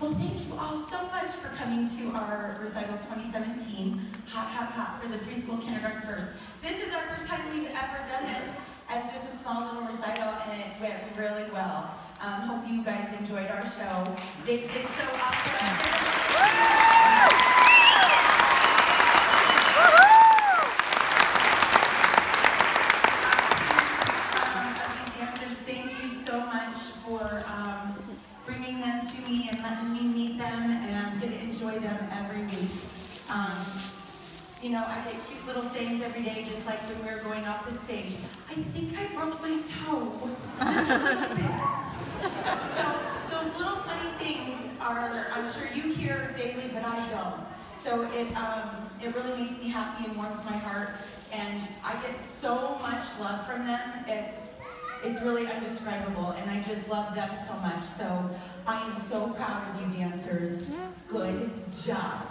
so much for coming to our recital 2017, Hot, Hot, Hot, for the preschool kindergarten first. This is our first time we've ever done this as just a small little recital, and it went really well. Um, hope you guys enjoyed our show. They did so awesome. Um, these dancers, thank you so much for um, bringing them to me and letting me meet them and get to enjoy them every week. Um, you know, I get cute little sayings every day, just like when we were going off the stage. I think I broke my toe. so those little funny things are, I'm sure you hear daily, but I don't. So it, um, it really makes me happy and warms my heart. And I get so much love from them. It's, it's really indescribable. And I just love them so much. So I am so proud of you dancers. Good job.